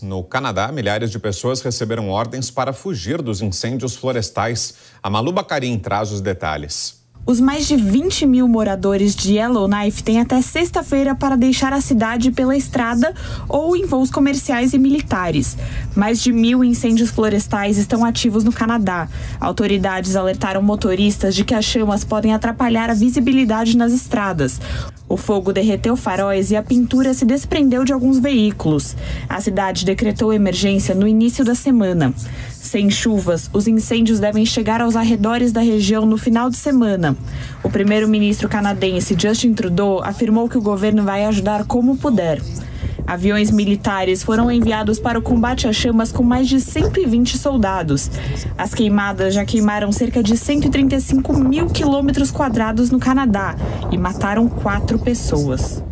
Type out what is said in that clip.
No Canadá, milhares de pessoas receberam ordens para fugir dos incêndios florestais. A Malu Bacarim traz os detalhes. Os mais de 20 mil moradores de Yellowknife têm até sexta-feira para deixar a cidade pela estrada ou em voos comerciais e militares. Mais de mil incêndios florestais estão ativos no Canadá. Autoridades alertaram motoristas de que as chamas podem atrapalhar a visibilidade nas estradas. O fogo derreteu faróis e a pintura se desprendeu de alguns veículos. A cidade decretou emergência no início da semana. Sem chuvas, os incêndios devem chegar aos arredores da região no final de semana. O primeiro-ministro canadense Justin Trudeau afirmou que o governo vai ajudar como puder. Aviões militares foram enviados para o combate às chamas com mais de 120 soldados. As queimadas já queimaram cerca de 135 mil quilômetros quadrados no Canadá e mataram quatro pessoas.